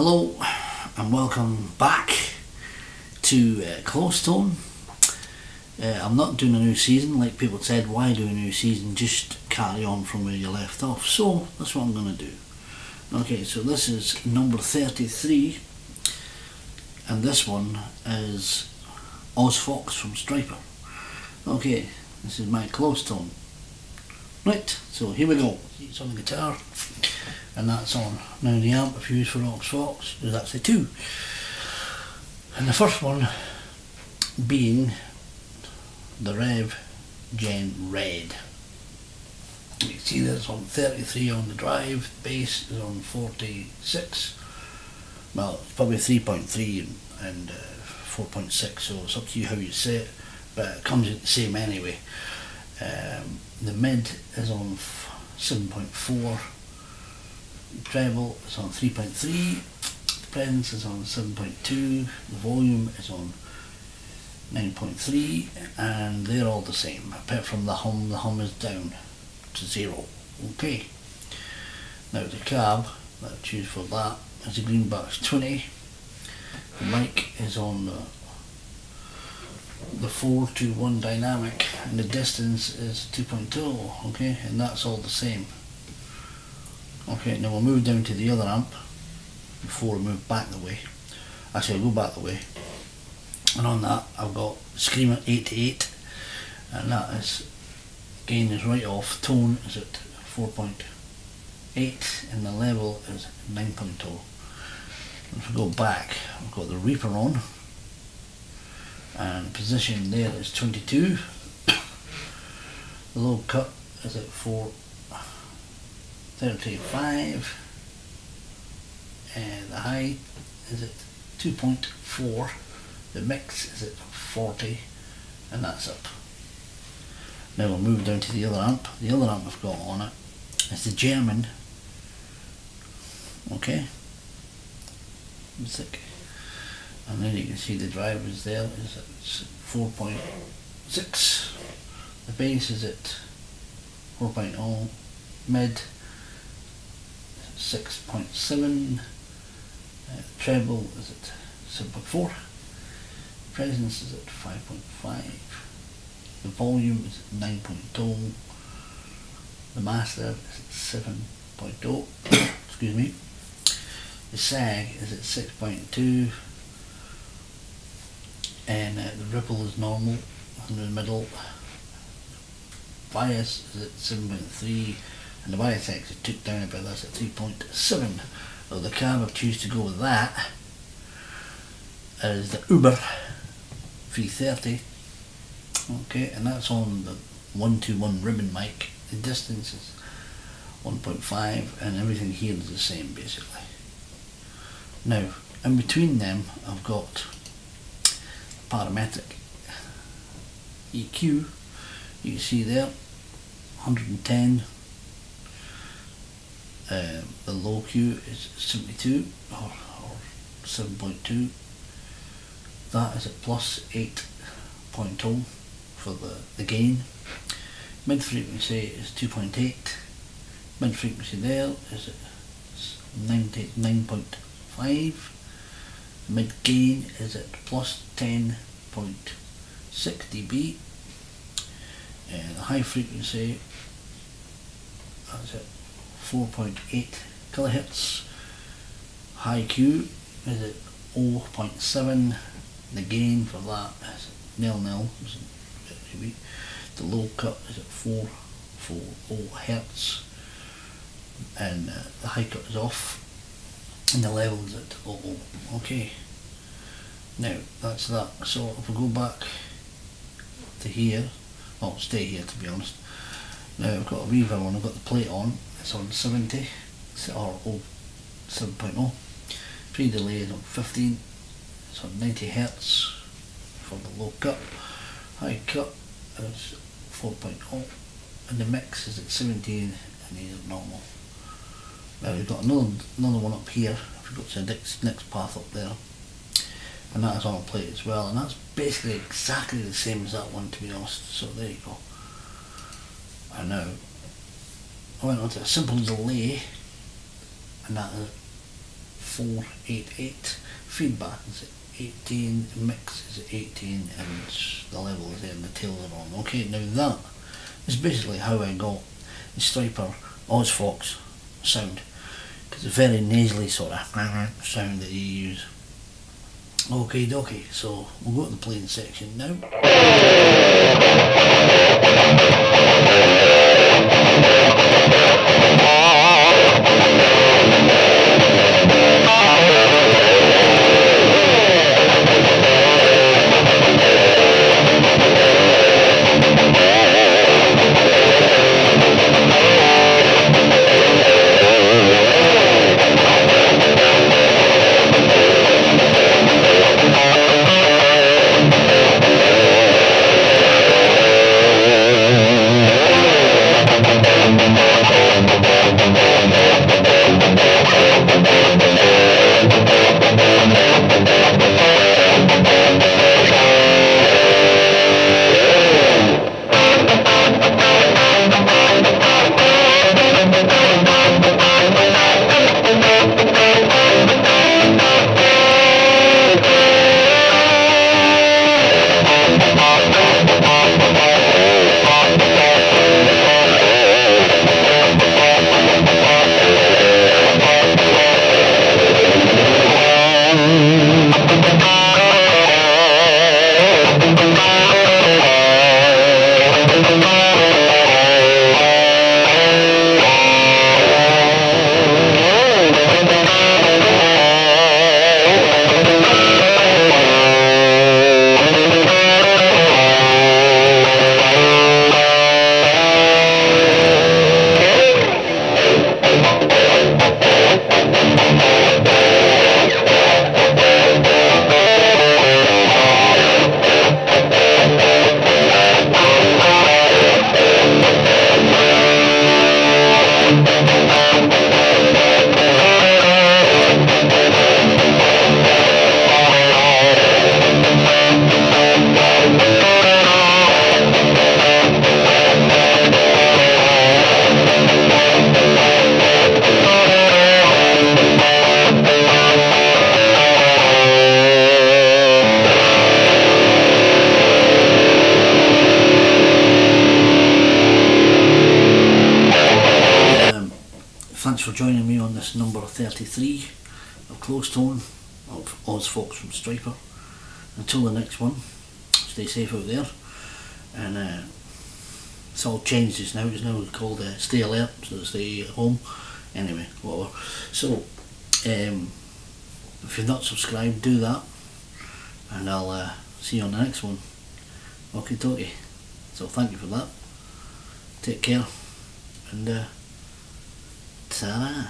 Hello and welcome back to uh, Close Tone. Uh, I'm not doing a new season like people said, why do a new season? Just carry on from where you left off. So that's what I'm going to do. Okay, so this is number 33 and this one is Oz Fox from Stryper. Okay, this is my close tone. Right, so here we go. It's on the guitar and that's on. Now the amp I've used for Oz Fox is actually two. And the first one being the Revv Gen Red. You can see that's on 33 on the drive, bass is on 46. Well, probably 3.3 and, and uh, 4.6, so it's up to you how you say it, but it comes out the same anyway. Um, the mid is on 7.4, treble is on 3.3, the presence is on 7.2, the volume is on 9.3 and they're all the same apart from the hum, the hum is down to zero. Okay. Now the cab that I choose for that is a Greenbacks 20. The mic is on the the 4 to 1 dynamic and the distance is 2.2 okay? And that's all the same. Okay now we'll move down to the other amp before we move back the way. Actually I'll go back the way. And on that I've got Screamer 88 and that is gain is right off tone is at 4.8 and the level is 9.0 if we go back I've got the Reaper on and position there is 22 the low cut is at 435 and the high is at 2.4 the mix is at 40 and that's up. Now we'll move down to the other amp. The other amp I've got on it is the German. Okay. Music and then you can see the drivers there. Is at 4.6 the bass is at 4.0 mid 6.7 uh, treble is at 7.4 presence is at 5.5 the volume is at 9.0 the master is at 7.0 excuse me. The sag is at 6.2 and uh, the ripple is normal in the middle. Bias is at 7.3 and the bias X is took down a bit that's at 3.7 so the cab I've choose to go with that is the Uber 330 okay and that's on the 121 ribbon mic. The distance is 1.5 and everything here is the same basically. Now in between them I've got parametric EQ you can see there 110 uh, the low Q is 72 or, or 7.2 that is at plus 8.0 for the, the gain. Mid frequency is 2.8 mid frequency there is at 99.5 mid gain is at plus 10.6 dB. And the high frequency that's at 4.8 kilohertz. High Q is at 0.7 the gain for that is nil nil the low cut is at 4 4 hertz. And uh, the high cut is off and the level is at 0 okay. Now that's that so if we go back to here. I'll stay here to be honest. Now I've got a reverb on, I've got the plate on. It's on 70 or 7.0 pre-delay is on 15 it's on 90 hertz for the low cut. High cut is 4.0 and the mix is at 17 and these are normal now we've got another another one up here. If we go to the next, next path up there. And that is on a plate as well. And that's basically exactly the same as that one to be honest. So there you go. And now I went on to a simple delay. And that is 488. Feedback is at 18, mix is at 18 and the level is there and the tails are on. Okay, now that is basically how I got the Stryper Ozfox sound because it's a very nasally sort of sound that you use. Okay, dokie, so we'll go to the playing section now. Joining me on this number 33 of Close Tone of Oz Fox from Stryper. Until the next one, stay safe out there. And uh, it's all changed just now, it's now called uh, Stay Alert, so stay at home. Anyway, whatever. So, um, if you're not subscribed, do that. And I'll uh, see you on the next one. Okay, talkie. So thank you for that. Take care. And uh, 十二